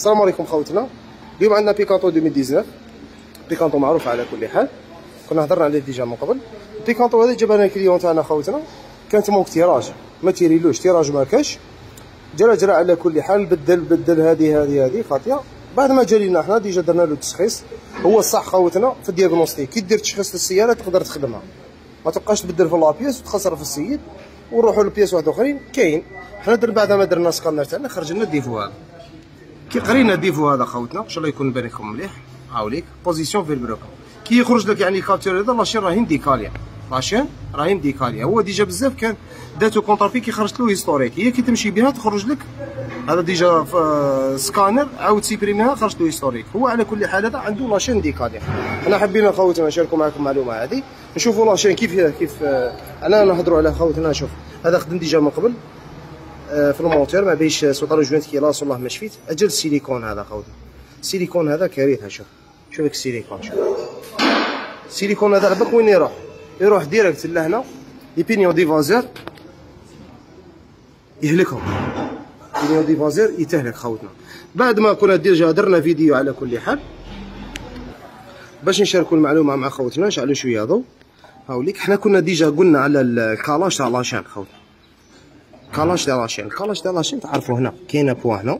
السلام عليكم خوتنا. اليوم عندنا بيكانتو 2019 بيكانتو معروف على كل حال. كنا هضرنا عليه déjà من قبل. بيكانتو هذا جاب لنا ال client تاعنا خوتنا. كانت manque tirage ما تيريلوش. tirage ما كاش. جرى جرى على كل حال. بدل بدل هذه هذه هذه خاطيه بعد ما جا لينا حنا déjà درنا له التشخيص هو الصح خوتنا في ال diagnostic. كي دير تشخيص للسيارة تقدر تخدمها. ما تبقاش تبدل في les pièces وتخسر في السيد. ونروحوا ل pièces واحد أخرين. كاين. حنا بعد ما درنا سكانر تاعنا خرج لنا ال défaut هذا كي قرينا ال défaut هذا خوتنا إن شاء الله يكون بان لكم مليح. هاوليك. position في l'arbre à cames كي يخرج لك يعني ال capteur هذا la chaîne راهي décalée. la chaîne راهي décalée. هو déjà بزاف كان داتو كونترافي كي خرجت له historique هي كي تمشي بها تخرج لك. هذا déjà scanner عاود سيبريميها خرجت له historique هو على كل حال هذا عنده la chaîne décalée. أنا حبينا خوتنا نشاركوا معكم المعلومة هذه. نشوفوا la chaîne كيف كيف أنا نهضروا على خوتنا شوف. هذا خدم ديجا من قبل. آه، في الموتور ما بيش سوطر جوينت كي لاص والله ما شفيت. أجل السيليكون هذا خوتنا السيليكون هذا كارثة شوف. شوف لك السيليكون شوف. السيليكون هذا عباك وين يروح؟ يروح ديريكت لهنا. لي بينيون ديفازور يهلكهم. بينيون ديفازور يتهلك خوتنا. بعد ما كنا ديجا درنا فيديو على كل حال باش نشاركوا المعلومة مع خوتنا نشعلوا شوية ضوء. هاوليك حنا كنا déjà قلنا على ال calage تاع la chaîne خوتنا. calage تاع la chaîne ال calage تاع la chaîne تعرفوا هنا كاينة بوا هنا